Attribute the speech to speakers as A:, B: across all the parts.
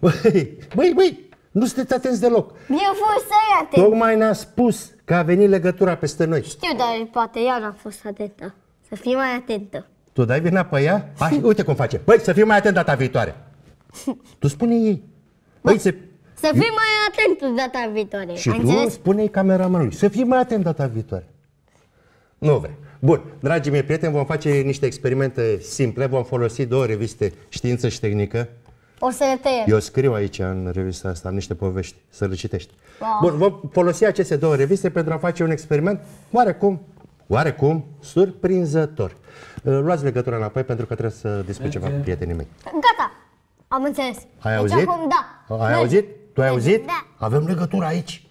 A: Băi, băi, băi, nu sunteți atenți deloc.
B: Eu fost să atent.
A: Tocmai ne-a spus că a venit legătura peste noi.
B: Știu, dar poate iar am fost atentă. Să fii mai atentă.
A: Tu dai vina pe ea? Hai, uite cum face. Băi, să fii mai atent data viitoare. Tu spune ei. Băi, se...
B: Să fii mai atent data viitoare.
A: Și
B: Ai
A: tu
B: înțeles?
A: spune-i cameramanului. Să fii mai atent data viitoare. Nu vrei. Bun, dragii mei prieteni, vom face niște experimente simple. Vom folosi două reviste, Știință și Tehnică.
B: O să le tăiem.
A: Eu scriu aici în revista asta niște povești, să le citești.
B: Wow.
A: Bun, vom folosi aceste două reviste pentru a face un experiment oarecum, oarecum surprinzător. Uh, Luați legătura înapoi pentru că trebuie să discut ceva cu prietenii mei.
B: Gata. Am înțeles.
A: Ai
B: deci
A: auzit?
B: acum da.
A: Ai
B: Merge.
A: auzit? Tu ai auzit?
B: Da.
A: Avem legătură aici.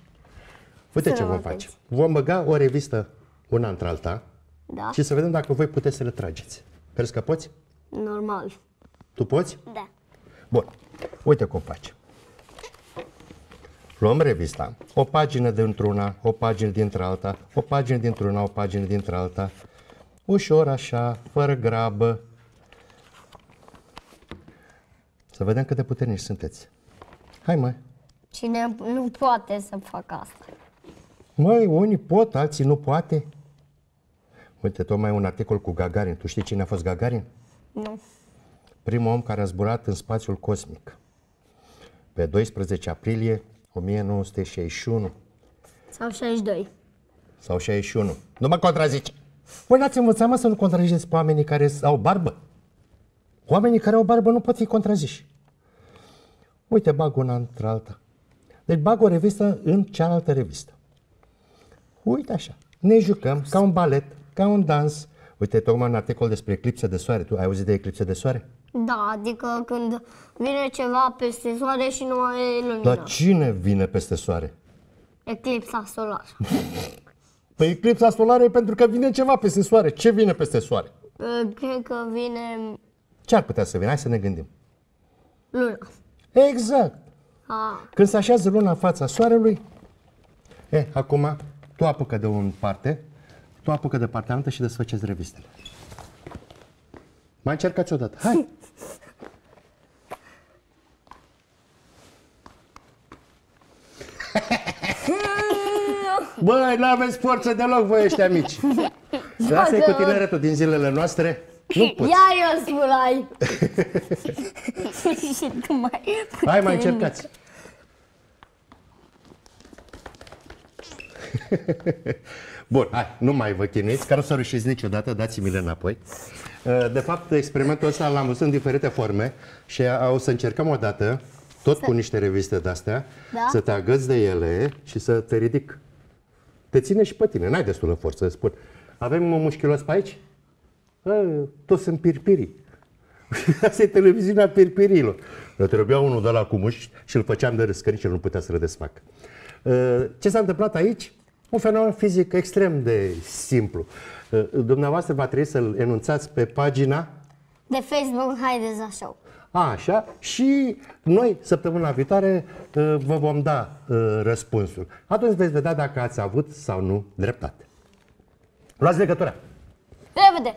A: Uite
B: Să
A: ce
B: ne
A: vom
B: atenți.
A: face. Vom băga o revistă una între alta
B: Da.
A: și să vedem dacă voi puteți să le trageți. Crezi că poți?
B: Normal.
A: Tu poți?
B: Da.
A: Bun. Uite cum facem. Luăm revista, o pagină dintr-una, o pagină dintr-alta, o pagină dintr-una, o pagină dintr-alta, ușor așa, fără grabă. Să vedem cât de puternici sunteți. Hai mă.
B: Cine nu poate să facă asta?
A: Măi, unii pot, alții nu poate. Uite, tocmai un articol cu Gagarin. Tu știi cine a fost Gagarin?
B: Nu.
A: Primul om care a zburat în spațiul cosmic. Pe 12 aprilie 1961
B: Sau 62.
A: sau 61. Nu mă contrazice. Voi n-ați învățat, mă, să nu contraziceți pe oamenii care au barbă? Oamenii care au barbă nu pot fi contraziși. Uite, bag una între alta. Deci bag o revistă în cealaltă revistă. Uite așa. Ne jucăm ca un balet, ca un dans. Uite, tocmai un articol despre eclipse de soare. Tu ai auzit de eclipse de soare?
B: Da, adică când vine ceva peste soare și nu mai e lumină.
A: Dar cine vine peste soare?
B: Eclipsa solară.
A: Păi eclipsa solară e pentru că vine ceva peste soare. Ce vine peste soare?
B: Uh, Cred că vine
A: Ce ar putea să vină? Hai să ne gândim.
B: luna.
A: Exact.
B: Ah,
A: Când se așează luna în fața soarelui, e, acum tu apucă de un parte, tu apucă de partea altă și desfăceți revistele. Mai încercați odată. Hai! Băi, nu aveți forță deloc voi ăștia mici. Asta e cu tineretul din zilele noastre. Nu poți.
B: Ia eu spulai! și tu mai...
A: Hai, mai încercați. Bun, hai, nu mai vă chinuiți, că nu o să reușiți niciodată, dați-mi-le înapoi. Uh, De fapt, experimentul ăsta l-am văzut în diferite forme și a- o să încercăm o dată, tot cu niște reviste de-astea,
B: Da?
A: să te agăți de ele și să te ridic. Te ține și pe tine, n-ai destulă forță, îți spun. Avem un mușchiulos pe aici? A, toți sunt pirpirii. Asta e televiziunea pirpirilor. Eu trebuia unul de la cu mușchi și îl făceam de râs, că nici el nu putea să le desfac. Uh, Ce s-a întâmplat aici? Un fenomen fizic extrem de simplu. Uh, Dumneavoastră va trebui să-l enunțați pe pagina
B: De Facebook, haideți așa.
A: Așa, și noi, săptămâna viitoare, uh, vă vom da uh, răspunsul. Atunci veți vedea dacă ați avut sau nu dreptate. Luați legătura.
B: Repede!